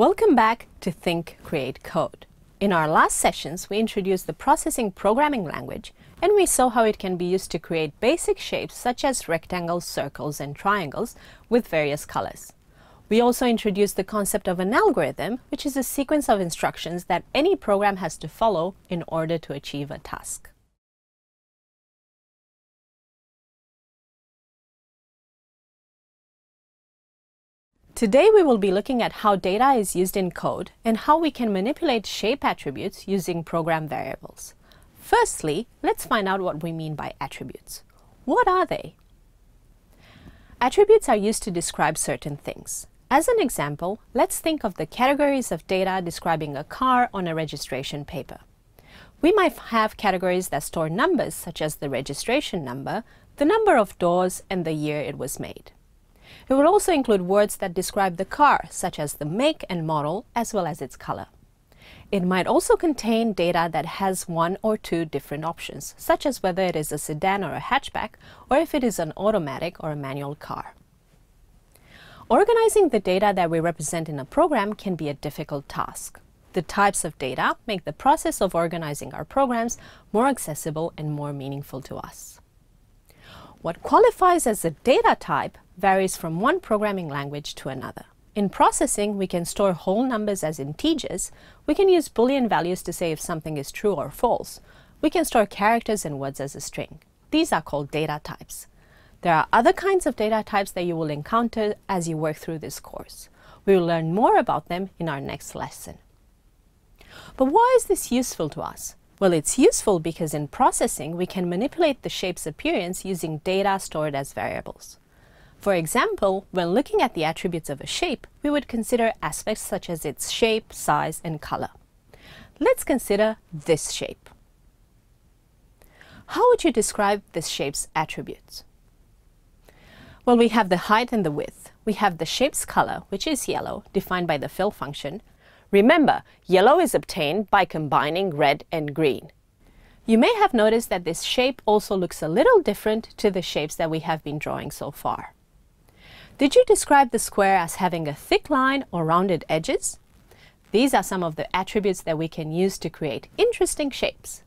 Welcome back to Think, Create, Code. In our last sessions, we introduced the processing programming language and we saw how it can be used to create basic shapes such as rectangles, circles, and triangles with various colors. We also introduced the concept of an algorithm, which is a sequence of instructions that any program has to follow in order to achieve a task. Today we will be looking at how data is used in code and how we can manipulate shape attributes using program variables. Firstly, let's find out what we mean by attributes. What are they? Attributes are used to describe certain things. As an example, let's think of the categories of data describing a car on a registration paper. We might have categories that store numbers such as the registration number, the number of doors, and the year it was made. It would also include words that describe the car, such as the make and model, as well as its color. It might also contain data that has one or two different options, such as whether it is a sedan or a hatchback, or if it is an automatic or a manual car. Organizing the data that we represent in a program can be a difficult task. The types of data make the process of organizing our programs more accessible and more meaningful to us. What qualifies as a data type varies from one programming language to another. In processing, we can store whole numbers as integers. We can use Boolean values to say if something is true or false. We can store characters and words as a string. These are called data types. There are other kinds of data types that you will encounter as you work through this course. We will learn more about them in our next lesson. But why is this useful to us? Well, it's useful because in processing, we can manipulate the shape's appearance using data stored as variables. For example, when looking at the attributes of a shape, we would consider aspects such as its shape, size, and color. Let's consider this shape. How would you describe this shape's attributes? Well, we have the height and the width. We have the shape's color, which is yellow, defined by the fill function. Remember, yellow is obtained by combining red and green. You may have noticed that this shape also looks a little different to the shapes that we have been drawing so far. Did you describe the square as having a thick line or rounded edges? These are some of the attributes that we can use to create interesting shapes.